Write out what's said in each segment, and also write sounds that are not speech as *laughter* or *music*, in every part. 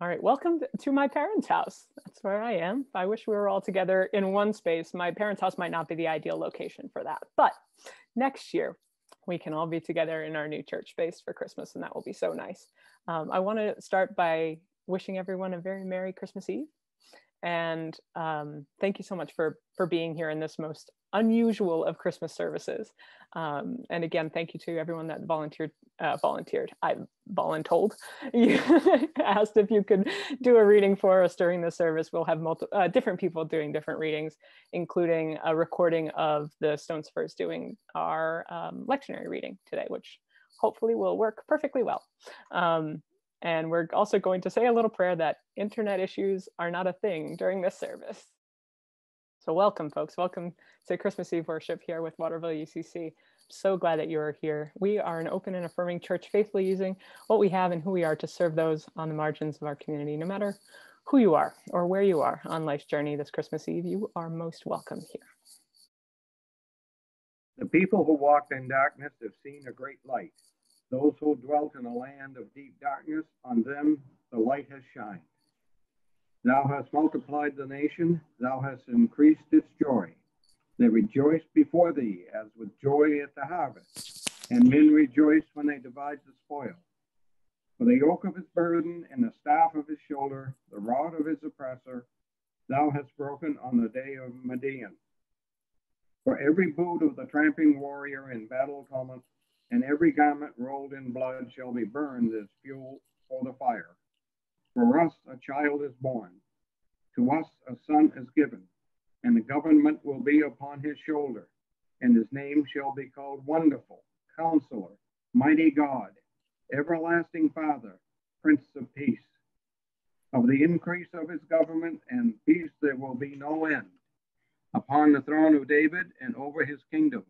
All right, welcome to my parents' house. That's where I am. I wish we were all together in one space. My parents' house might not be the ideal location for that, but next year we can all be together in our new church space for Christmas, and that will be so nice. Um, I want to start by wishing everyone a very Merry Christmas Eve. And um, thank you so much for, for being here in this most unusual of Christmas services. Um, and again, thank you to everyone that volunteered, uh, volunteered, I voluntold, *laughs* you asked if you could do a reading for us during the service. We'll have multiple, uh, different people doing different readings, including a recording of the Stone Spurs doing our um, lectionary reading today, which hopefully will work perfectly well. Um, and we're also going to say a little prayer that internet issues are not a thing during this service. So welcome folks, welcome to Christmas Eve worship here with Waterville UCC. So glad that you are here. We are an open and affirming church faithfully using what we have and who we are to serve those on the margins of our community, no matter who you are or where you are on life's journey this Christmas Eve, you are most welcome here. The people who walked in darkness have seen a great light. Those who dwelt in a land of deep darkness, on them the light has shined. Thou hast multiplied the nation, thou hast increased its joy. They rejoice before thee as with joy at the harvest, and men rejoice when they divide the spoil. For the yoke of his burden and the staff of his shoulder, the rod of his oppressor, thou hast broken on the day of Midian. For every boot of the tramping warrior in battle cometh, and every garment rolled in blood shall be burned as fuel for the fire. For us a child is born, to us a son is given, and the government will be upon his shoulder, and his name shall be called Wonderful, Counselor, Mighty God, Everlasting Father, Prince of Peace. Of the increase of his government and peace there will be no end upon the throne of David and over his kingdom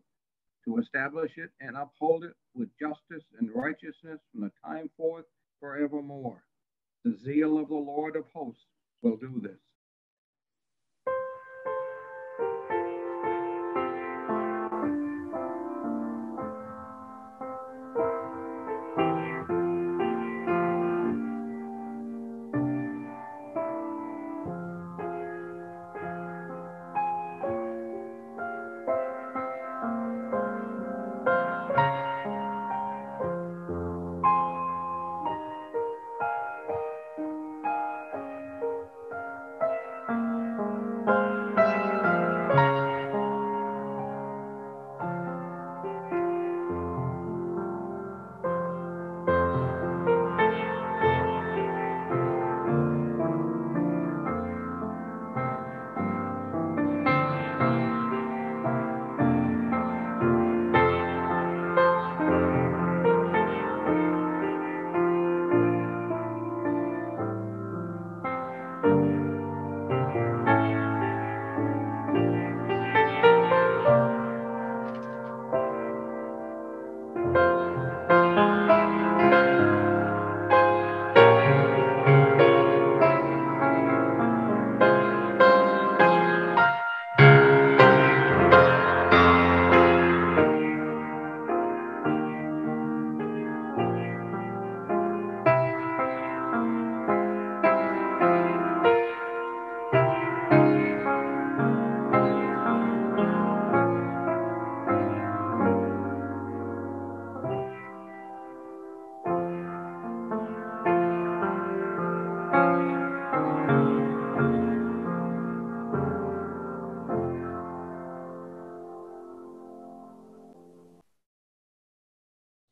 to establish it and uphold it with justice and righteousness from the time forth forevermore. The zeal of the Lord of hosts will do this.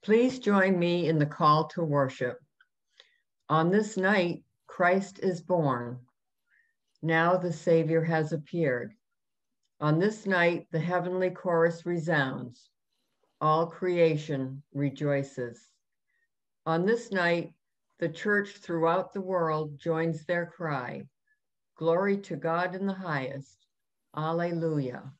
Please join me in the call to worship. On this night, Christ is born. Now the Savior has appeared. On this night, the heavenly chorus resounds. All creation rejoices. On this night, the church throughout the world joins their cry Glory to God in the highest. Alleluia.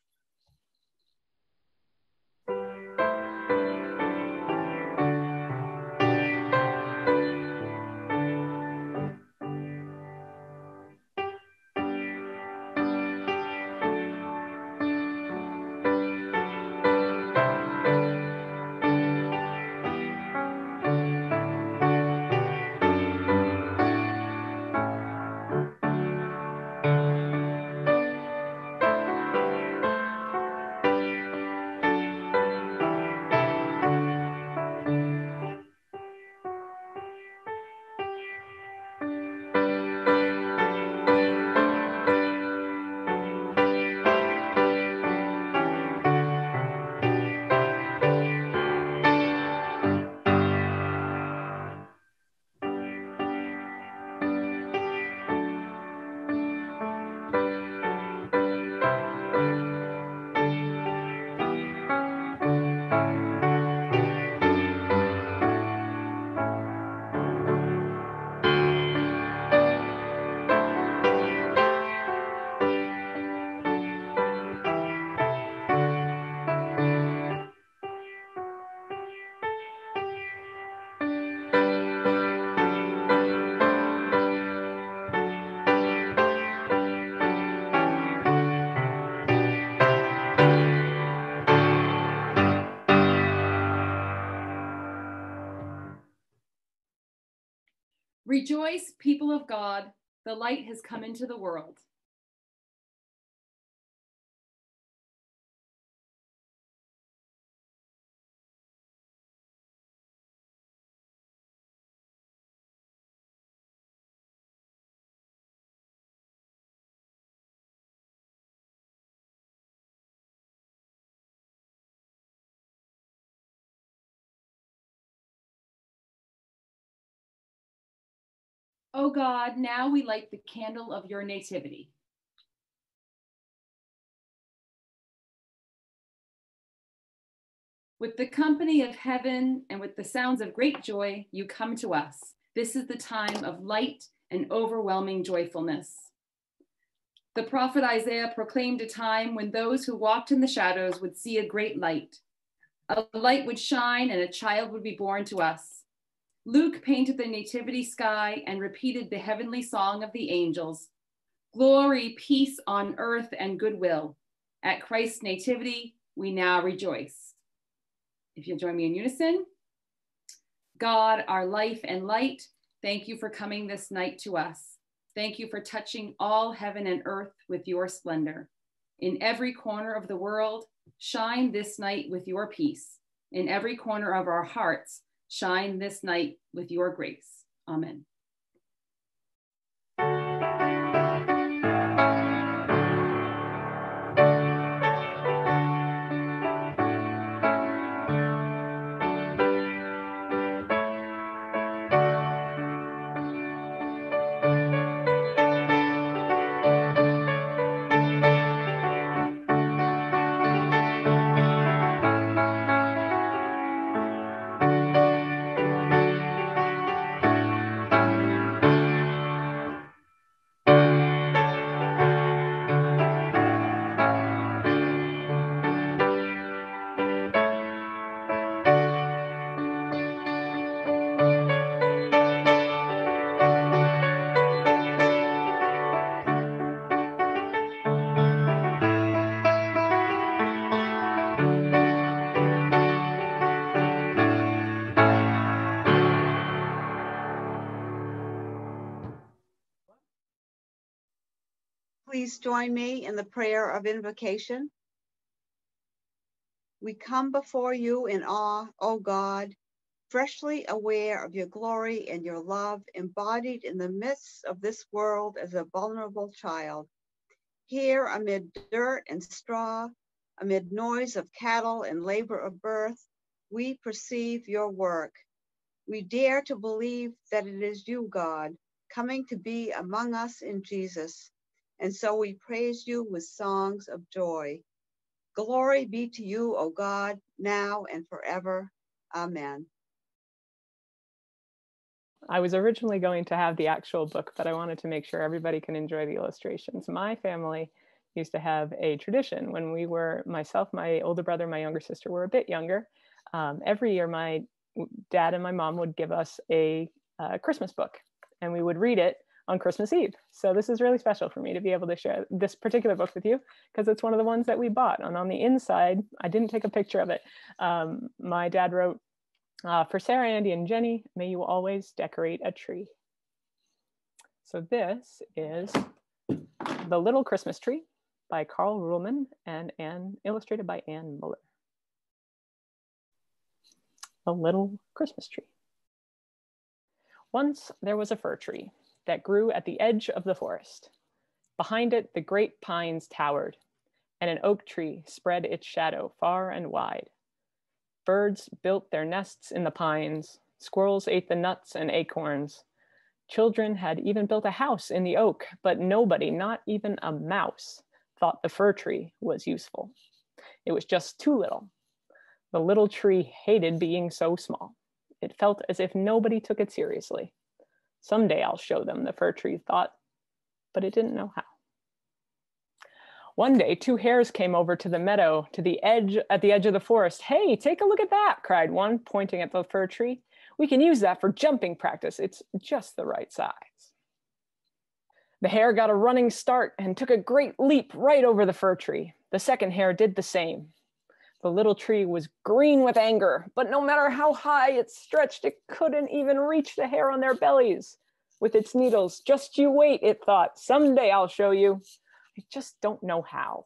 Rejoice, people of God, the light has come into the world. O God, now we light the candle of your nativity. With the company of heaven and with the sounds of great joy, you come to us. This is the time of light and overwhelming joyfulness. The prophet Isaiah proclaimed a time when those who walked in the shadows would see a great light. A light would shine and a child would be born to us. Luke painted the nativity sky and repeated the heavenly song of the angels Glory, peace on earth, and goodwill. At Christ's nativity, we now rejoice. If you'll join me in unison God, our life and light, thank you for coming this night to us. Thank you for touching all heaven and earth with your splendor. In every corner of the world, shine this night with your peace. In every corner of our hearts, Shine this night with your grace. Amen. Join me in the prayer of invocation. We come before you in awe, O God, freshly aware of your glory and your love embodied in the midst of this world as a vulnerable child. Here amid dirt and straw, amid noise of cattle and labor of birth, we perceive your work. We dare to believe that it is you, God, coming to be among us in Jesus. And so we praise you with songs of joy. Glory be to you, O God, now and forever. Amen. I was originally going to have the actual book, but I wanted to make sure everybody can enjoy the illustrations. My family used to have a tradition when we were, myself, my older brother, my younger sister were a bit younger. Um, every year, my dad and my mom would give us a, a Christmas book, and we would read it on Christmas Eve. So this is really special for me to be able to share this particular book with you because it's one of the ones that we bought. And on the inside, I didn't take a picture of it. Um, my dad wrote, uh, for Sarah, Andy, and Jenny, may you always decorate a tree. So this is The Little Christmas Tree by Carl Ruhlman and Anne, illustrated by Anne Muller. The Little Christmas Tree. Once there was a fir tree that grew at the edge of the forest. Behind it, the great pines towered, and an oak tree spread its shadow far and wide. Birds built their nests in the pines, squirrels ate the nuts and acorns. Children had even built a house in the oak, but nobody, not even a mouse, thought the fir tree was useful. It was just too little. The little tree hated being so small. It felt as if nobody took it seriously. Someday I'll show them, the fir tree thought, but it didn't know how. One day, two hares came over to the meadow to the edge at the edge of the forest. Hey, take a look at that, cried one, pointing at the fir tree. We can use that for jumping practice. It's just the right size. The hare got a running start and took a great leap right over the fir tree. The second hare did the same. The little tree was green with anger, but no matter how high it stretched, it couldn't even reach the hair on their bellies. with its needles. Just you wait, it thought. Someday I'll show you. I just don't know how.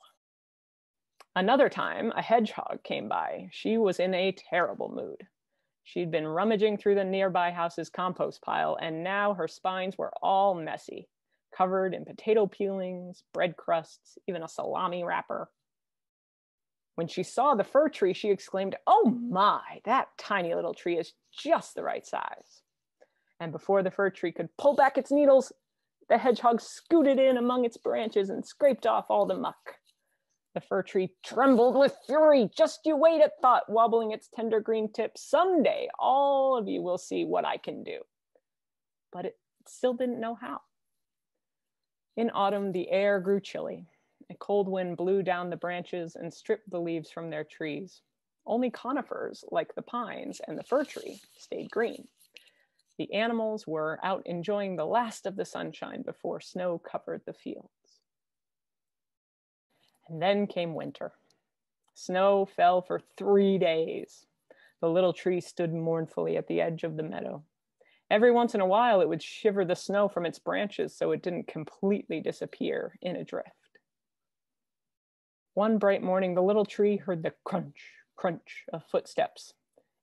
Another time, a hedgehog came by. She was in a terrible mood. She'd been rummaging through the nearby house's compost pile, and now her spines were all messy, covered in potato peelings, bread crusts, even a salami wrapper. When she saw the fir tree, she exclaimed, Oh my, that tiny little tree is just the right size. And before the fir tree could pull back its needles, the hedgehog scooted in among its branches and scraped off all the muck. The fir tree trembled with fury. Just you wait, it thought, wobbling its tender green tips. Someday all of you will see what I can do. But it still didn't know how. In autumn, the air grew chilly. A cold wind blew down the branches and stripped the leaves from their trees. Only conifers, like the pines and the fir tree, stayed green. The animals were out enjoying the last of the sunshine before snow covered the fields. And then came winter. Snow fell for three days. The little tree stood mournfully at the edge of the meadow. Every once in a while, it would shiver the snow from its branches so it didn't completely disappear in a drift. One bright morning, the little tree heard the crunch, crunch of footsteps.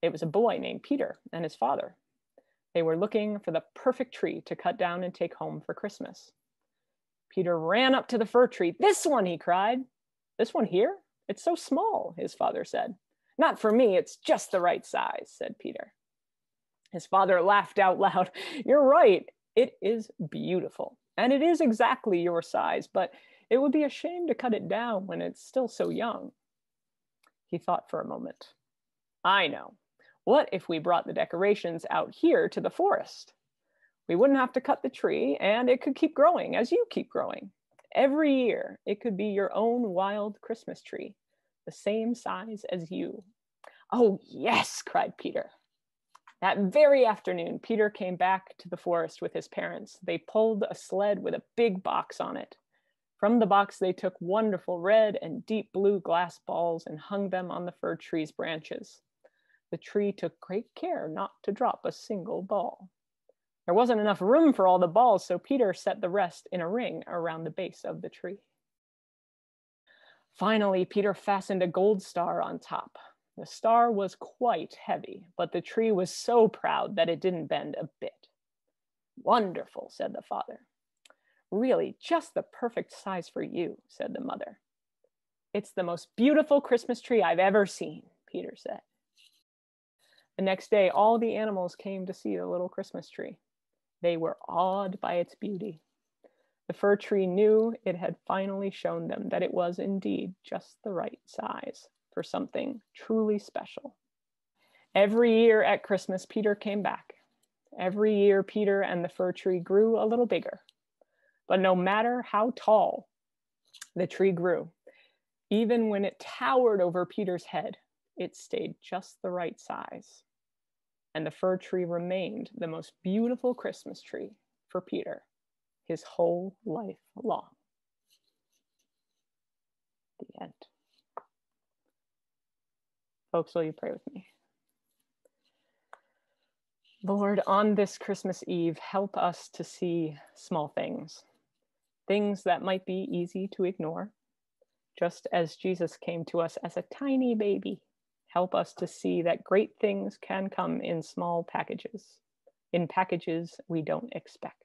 It was a boy named Peter and his father. They were looking for the perfect tree to cut down and take home for Christmas. Peter ran up to the fir tree. This one, he cried. This one here? It's so small, his father said. Not for me, it's just the right size, said Peter. His father laughed out loud. *laughs* You're right, it is beautiful. And it is exactly your size, but it would be a shame to cut it down when it's still so young. He thought for a moment. I know. What if we brought the decorations out here to the forest? We wouldn't have to cut the tree and it could keep growing as you keep growing. Every year, it could be your own wild Christmas tree, the same size as you. Oh, yes, cried Peter. That very afternoon, Peter came back to the forest with his parents. They pulled a sled with a big box on it. From the box, they took wonderful red and deep blue glass balls and hung them on the fir tree's branches. The tree took great care not to drop a single ball. There wasn't enough room for all the balls, so Peter set the rest in a ring around the base of the tree. Finally, Peter fastened a gold star on top. The star was quite heavy, but the tree was so proud that it didn't bend a bit. Wonderful, said the father. Really, just the perfect size for you, said the mother. It's the most beautiful Christmas tree I've ever seen, Peter said. The next day, all the animals came to see the little Christmas tree. They were awed by its beauty. The fir tree knew it had finally shown them that it was indeed just the right size for something truly special. Every year at Christmas, Peter came back. Every year, Peter and the fir tree grew a little bigger. But no matter how tall the tree grew, even when it towered over Peter's head, it stayed just the right size and the fir tree remained the most beautiful Christmas tree for Peter his whole life long. The end. Folks, will you pray with me? Lord, on this Christmas Eve, help us to see small things, things that might be easy to ignore, just as Jesus came to us as a tiny baby help us to see that great things can come in small packages, in packages we don't expect.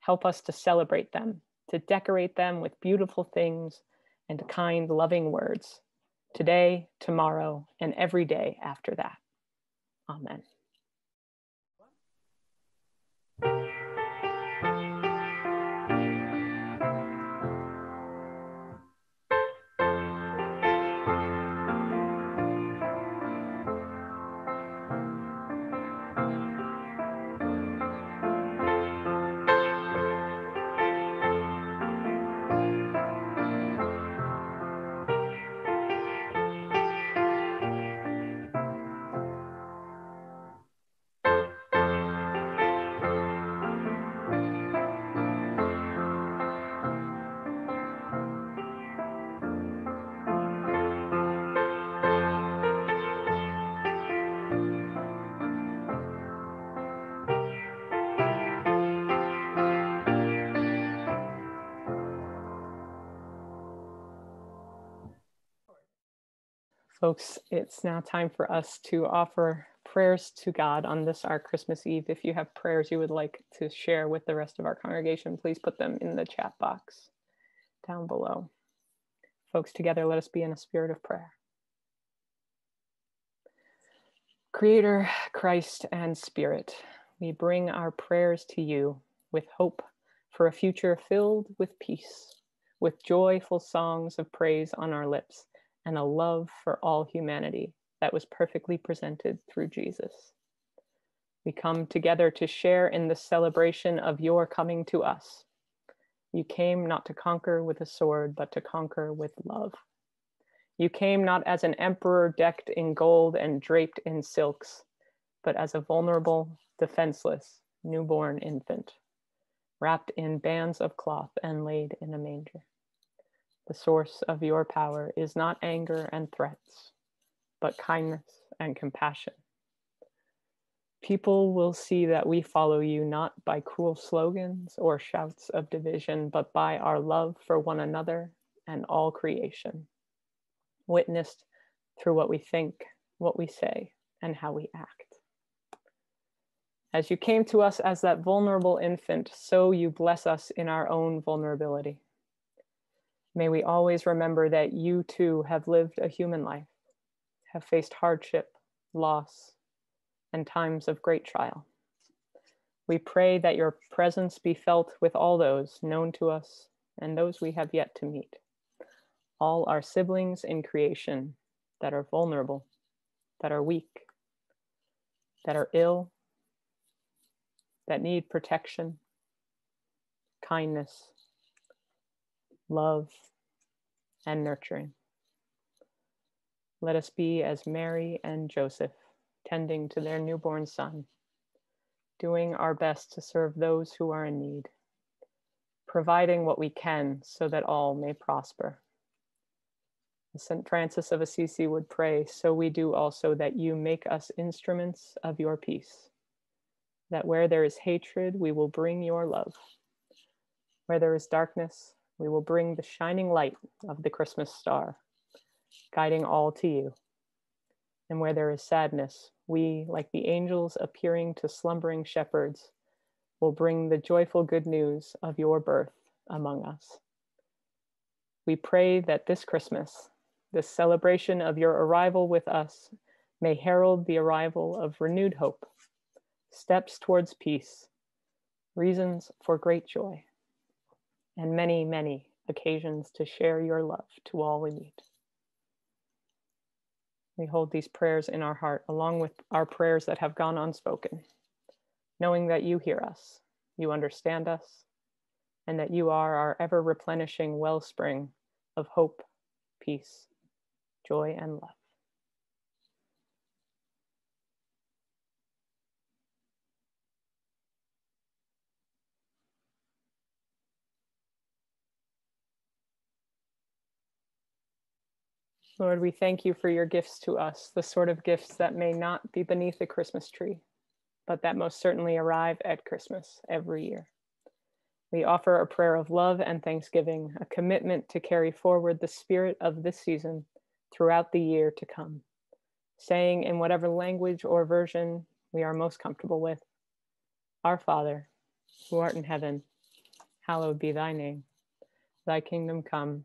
Help us to celebrate them, to decorate them with beautiful things and kind, loving words, today, tomorrow, and every day after that. Amen. Folks, it's now time for us to offer prayers to God on this, our Christmas Eve. If you have prayers you would like to share with the rest of our congregation, please put them in the chat box down below. Folks, together, let us be in a spirit of prayer. Creator, Christ, and Spirit, we bring our prayers to you with hope for a future filled with peace, with joyful songs of praise on our lips, and a love for all humanity that was perfectly presented through Jesus. We come together to share in the celebration of your coming to us. You came not to conquer with a sword, but to conquer with love. You came not as an emperor decked in gold and draped in silks, but as a vulnerable, defenseless, newborn infant, wrapped in bands of cloth and laid in a manger. The source of your power is not anger and threats, but kindness and compassion. People will see that we follow you not by cruel slogans or shouts of division, but by our love for one another and all creation, witnessed through what we think, what we say, and how we act. As you came to us as that vulnerable infant, so you bless us in our own vulnerability. May we always remember that you too have lived a human life have faced hardship, loss, and times of great trial. We pray that your presence be felt with all those known to us and those we have yet to meet, all our siblings in creation that are vulnerable, that are weak, that are ill, that need protection, kindness, love, and nurturing. Let us be as Mary and Joseph, tending to their newborn son, doing our best to serve those who are in need, providing what we can so that all may prosper. As St. Francis of Assisi would pray, so we do also that you make us instruments of your peace, that where there is hatred, we will bring your love. Where there is darkness, we will bring the shining light of the Christmas star guiding all to you. And where there is sadness, we, like the angels appearing to slumbering shepherds, will bring the joyful good news of your birth among us. We pray that this Christmas, this celebration of your arrival with us, may herald the arrival of renewed hope, steps towards peace, reasons for great joy, and many, many occasions to share your love to all we meet. We hold these prayers in our heart along with our prayers that have gone unspoken, knowing that you hear us, you understand us, and that you are our ever replenishing wellspring of hope, peace, joy, and love. Lord, we thank you for your gifts to us, the sort of gifts that may not be beneath the Christmas tree, but that most certainly arrive at Christmas every year. We offer a prayer of love and thanksgiving, a commitment to carry forward the spirit of this season throughout the year to come, saying in whatever language or version we are most comfortable with Our Father, who art in heaven, hallowed be thy name. Thy kingdom come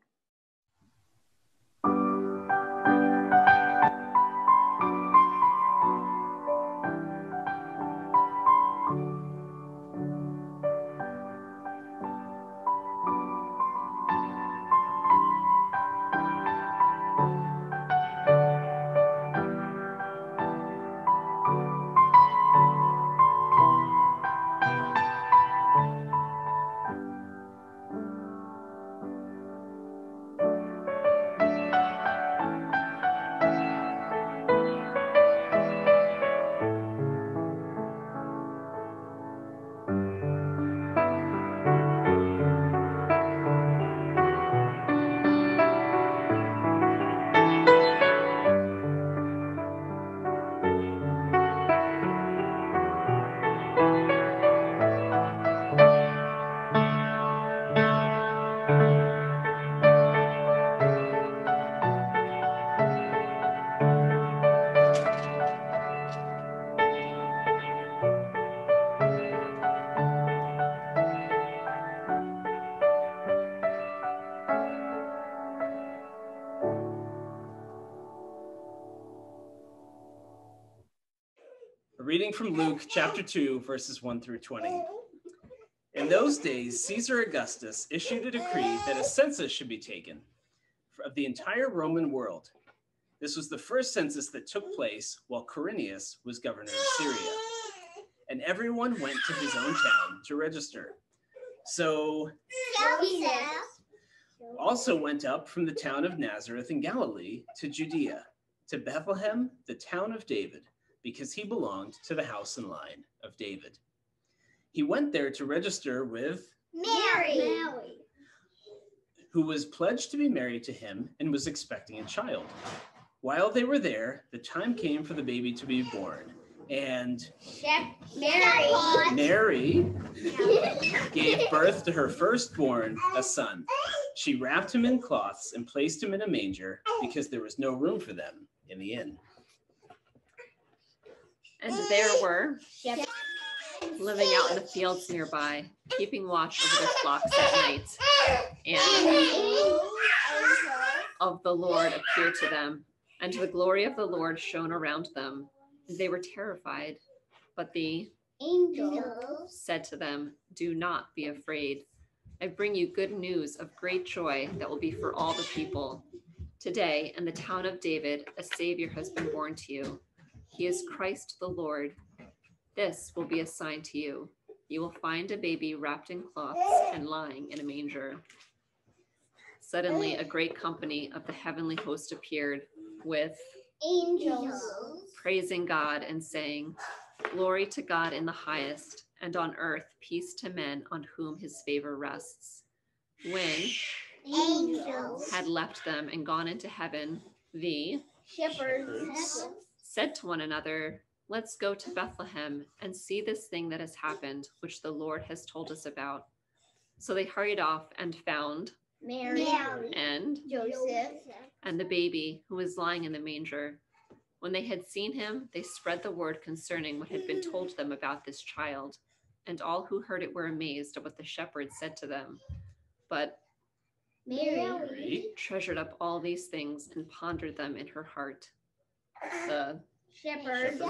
Reading from Luke chapter 2, verses 1 through 20. In those days, Caesar Augustus issued a decree that a census should be taken of the entire Roman world. This was the first census that took place while Quirinius was governor of Syria. And everyone went to his own town to register. So also went up from the town of Nazareth in Galilee to Judea, to Bethlehem, the town of David because he belonged to the house and line of David. He went there to register with Mary, who was pledged to be married to him and was expecting a child. While they were there, the time came for the baby to be born, and Mary, Mary *laughs* gave birth to her firstborn, a son. She wrapped him in cloths and placed him in a manger because there was no room for them in the inn. And there were living out in the fields nearby, keeping watch over their flocks at night. And of the Lord appeared to them, and the glory of the Lord shone around them. And they were terrified, but the angel said to them, Do not be afraid. I bring you good news of great joy that will be for all the people. Today, in the town of David, a Savior has been born to you. He is Christ the Lord. This will be a sign to you. You will find a baby wrapped in cloths and lying in a manger. Suddenly, a great company of the heavenly host appeared with angels praising God and saying, Glory to God in the highest, and on earth peace to men on whom his favor rests. When angels had left them and gone into heaven, the shepherds said to one another, Let's go to Bethlehem and see this thing that has happened, which the Lord has told us about. So they hurried off and found Mary and Joseph and the baby who was lying in the manger. When they had seen him, they spread the word concerning what had been told them about this child. And all who heard it were amazed at what the shepherds said to them. But Mary treasured up all these things and pondered them in her heart. The shepherds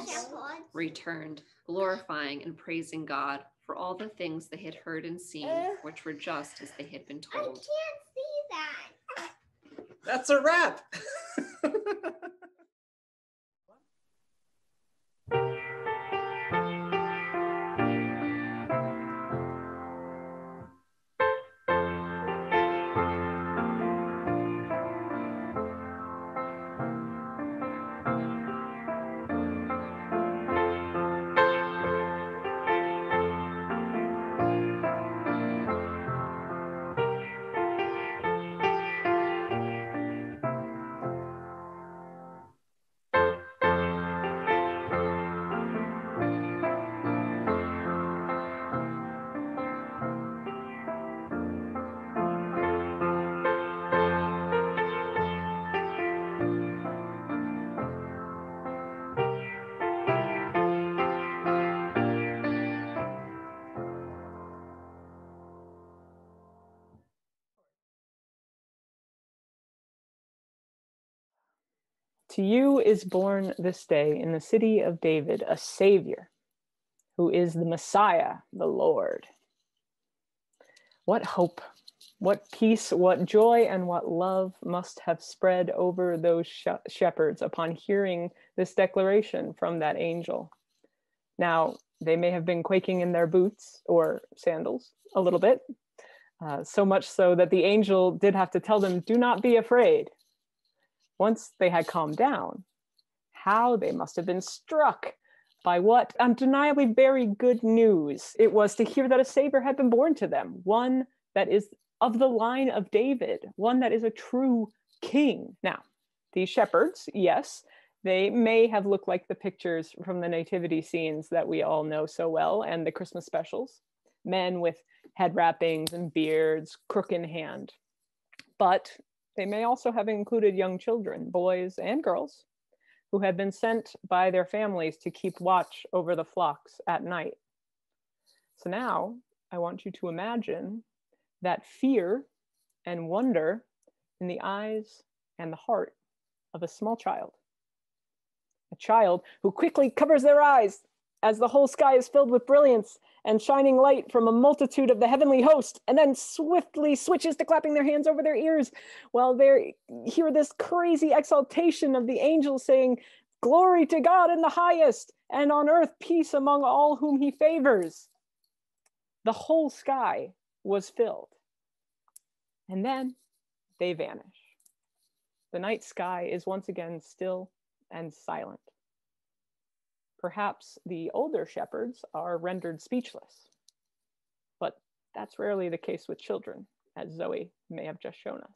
returned, glorifying and praising God for all the things they had heard and seen, uh, which were just as they had been told. I can't see that. That's a wrap. *laughs* You is born this day in the city of David a Savior, who is the Messiah, the Lord. What hope, what peace, what joy, and what love must have spread over those sh- shepherds upon hearing this declaration from that angel. Now, they may have been quaking in their boots or sandals a little bit, uh, so much so that the angel did have to tell them, Do not be afraid once they had calmed down, how they must have been struck by what undeniably very good news it was to hear that a Savior had been born to them, one that is of the line of David, one that is a true king. Now, these shepherds, yes, they may have looked like the pictures from the nativity scenes that we all know so well and the Christmas specials men with head wrappings and beards, crook in hand. But they may also have included young children, boys and girls, who had been sent by their families to keep watch over the flocks at night. So now I want you to imagine that fear and wonder in the eyes and the heart of a small child. A child who quickly covers their eyes as the whole sky is filled with brilliance and shining light from a multitude of the heavenly host, and then swiftly switches to clapping their hands over their ears while they hear this crazy exaltation of the angels saying, Glory to God in the highest, and on earth peace among all whom he favors. The whole sky was filled. And then they vanish. The night sky is once again still and silent. Perhaps the older shepherds are rendered speechless, but that's rarely the case with children, as Zoe may have just shown us.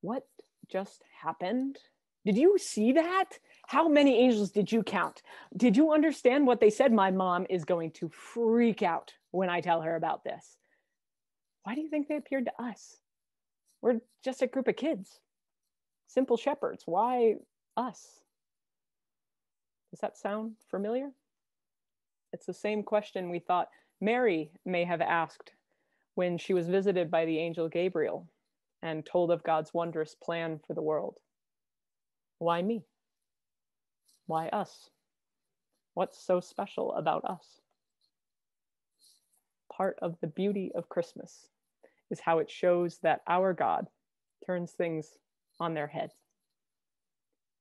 What just happened? Did you see that? How many angels did you count? Did you understand what they said? My mom is going to freak out when I tell her about this. Why do you think they appeared to us? We're just a group of kids, simple shepherds. Why us? Does that sound familiar? It's the same question we thought Mary may have asked when she was visited by the angel Gabriel and told of God's wondrous plan for the world. Why me? Why us? What's so special about us? Part of the beauty of Christmas is how it shows that our God turns things on their head.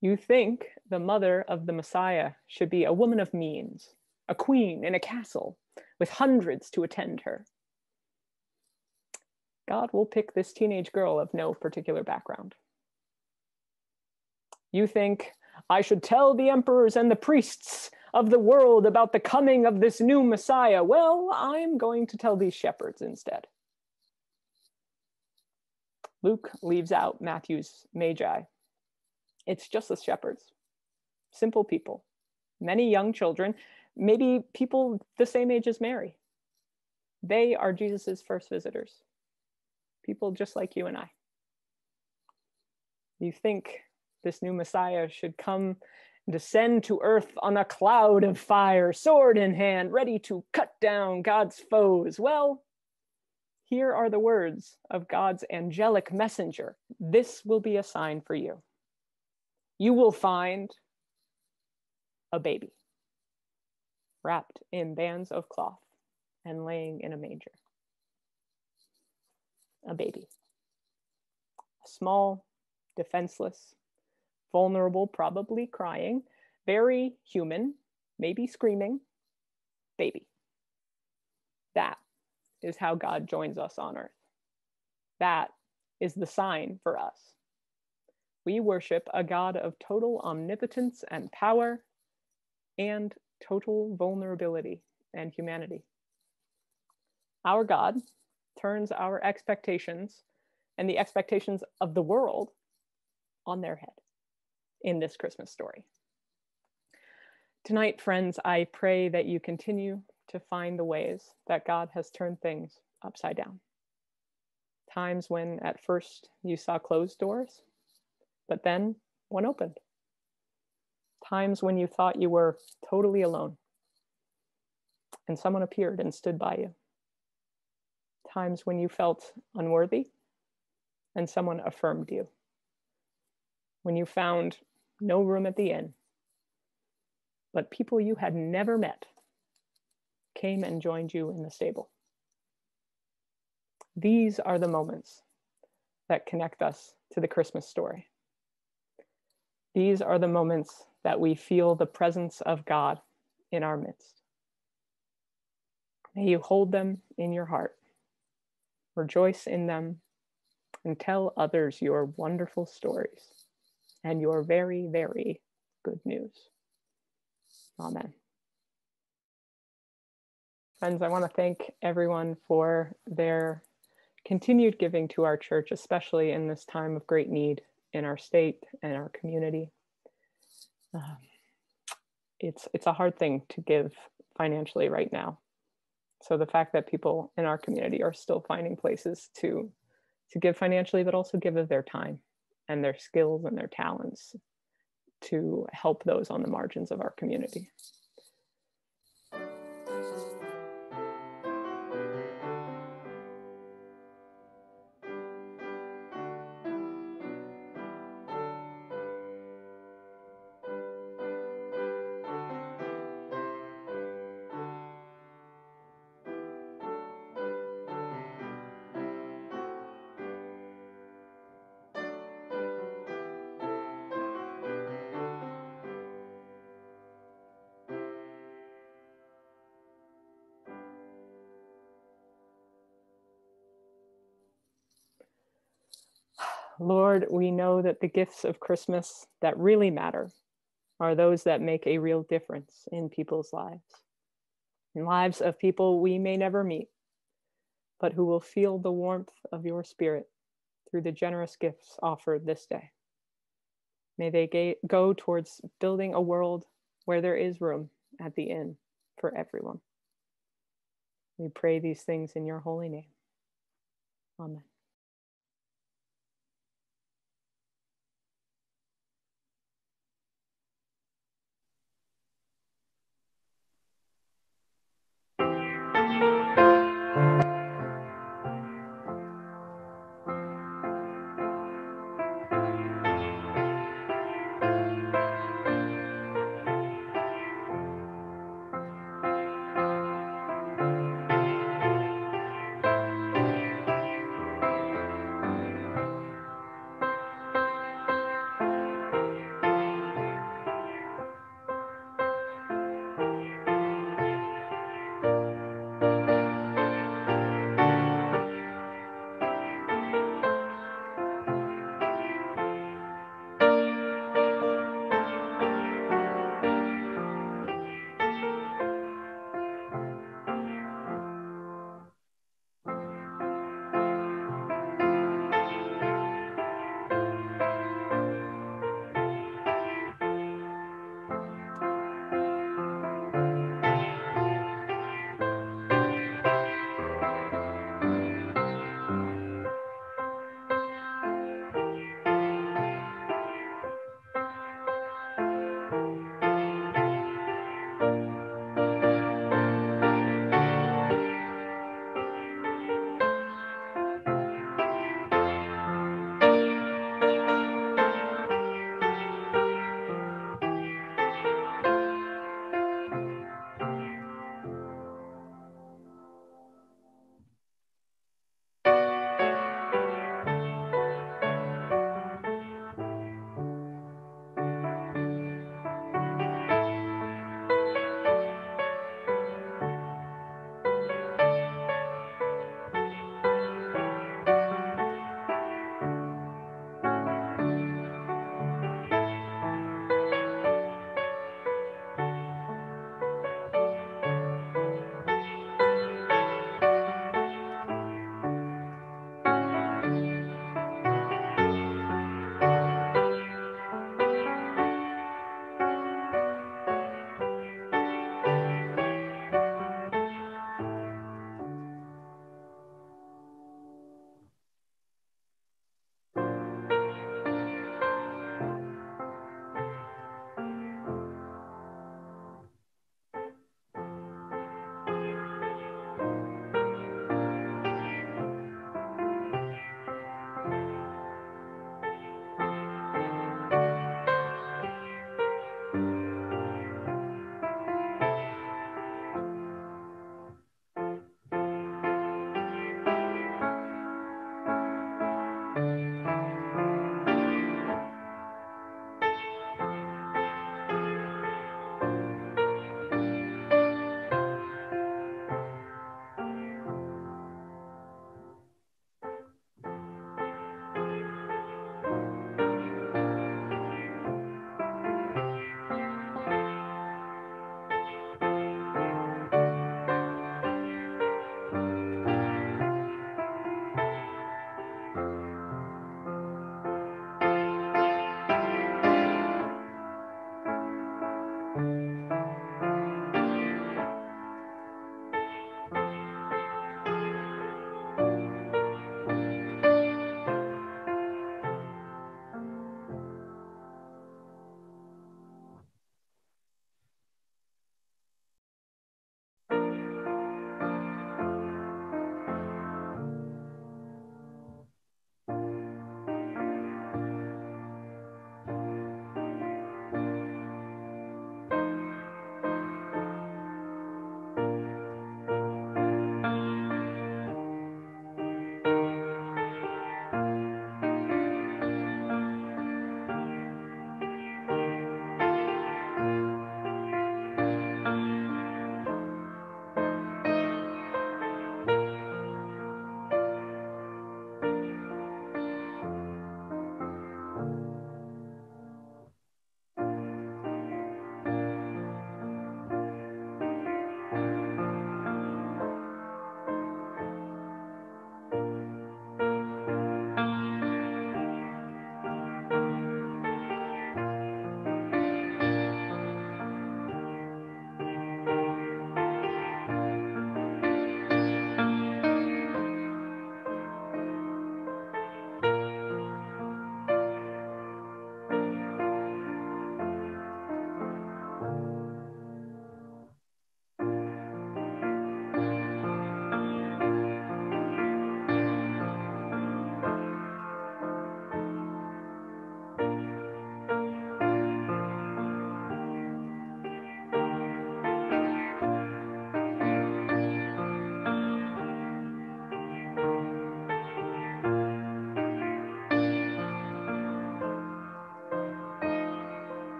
You think the mother of the Messiah should be a woman of means, a queen in a castle with hundreds to attend her. God will pick this teenage girl of no particular background. You think I should tell the emperors and the priests of the world about the coming of this new Messiah. Well, I'm going to tell these shepherds instead. Luke leaves out Matthew's magi. It's just the shepherds, simple people, many young children, maybe people the same age as Mary. They are Jesus's first visitors, people just like you and I. You think this new Messiah should come descend to earth on a cloud of fire, sword in hand, ready to cut down God's foes. Well, here are the words of God's angelic messenger. This will be a sign for you. You will find a baby wrapped in bands of cloth and laying in a manger. A baby. A small, defenseless, vulnerable, probably crying, very human, maybe screaming baby. That is how God joins us on earth. That is the sign for us. We worship a God of total omnipotence and power and total vulnerability and humanity. Our God turns our expectations and the expectations of the world on their head in this Christmas story. Tonight, friends, I pray that you continue to find the ways that God has turned things upside down. Times when at first you saw closed doors, but then one opened. Times when you thought you were totally alone and someone appeared and stood by you. Times when you felt unworthy and someone affirmed you. When you found no room at the inn, but people you had never met came and joined you in the stable. These are the moments that connect us to the Christmas story. These are the moments that we feel the presence of God in our midst. May you hold them in your heart, rejoice in them, and tell others your wonderful stories and your very, very good news. Amen. Friends, I want to thank everyone for their continued giving to our church, especially in this time of great need in our state and our community. Um, it's it's a hard thing to give financially right now. So the fact that people in our community are still finding places to to give financially, but also give of their time and their skills and their talents to help those on the margins of our community. The gifts of Christmas that really matter are those that make a real difference in people's lives, in lives of people we may never meet, but who will feel the warmth of your spirit through the generous gifts offered this day. May they go towards building a world where there is room at the inn for everyone. We pray these things in your holy name. Amen.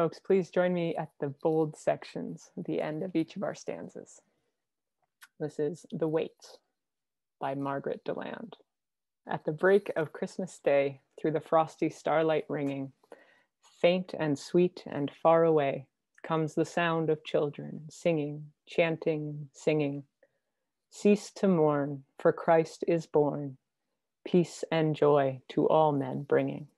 Folks, please join me at the bold sections at the end of each of our stanzas. This is The Wait by Margaret Deland. At the break of Christmas Day, through the frosty starlight ringing, faint and sweet and far away, comes the sound of children singing, chanting, singing. Cease to mourn, for Christ is born, peace and joy to all men bringing.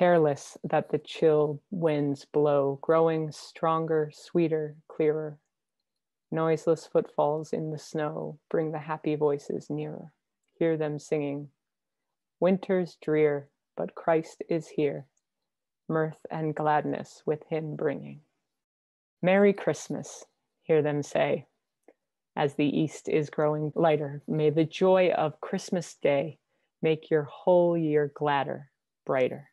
Careless that the chill winds blow, growing stronger, sweeter, clearer. Noiseless footfalls in the snow bring the happy voices nearer. Hear them singing. Winter's drear, but Christ is here, mirth and gladness with him bringing. Merry Christmas, hear them say, as the east is growing lighter. May the joy of Christmas Day make your whole year gladder, brighter.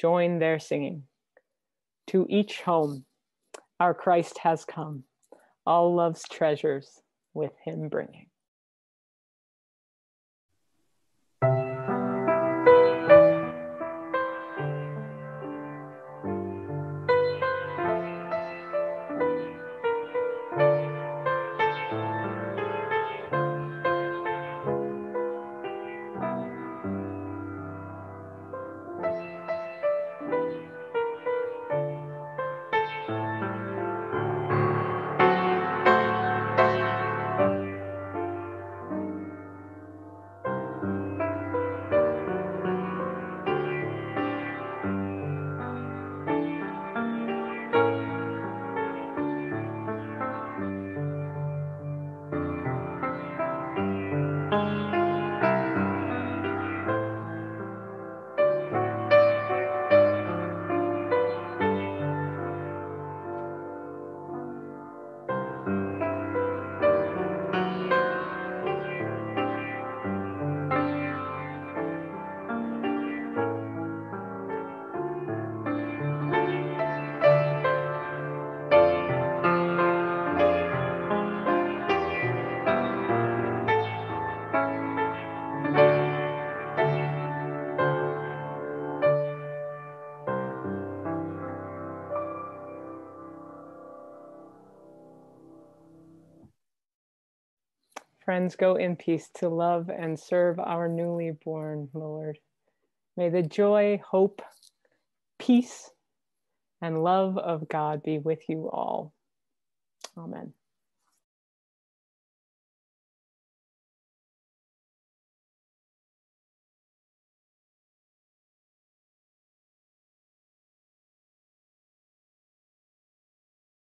Join their singing. To each home, our Christ has come, all love's treasures with him bringing. Friends, go in peace to love and serve our newly born Lord. May the joy, hope, peace, and love of God be with you all. Amen.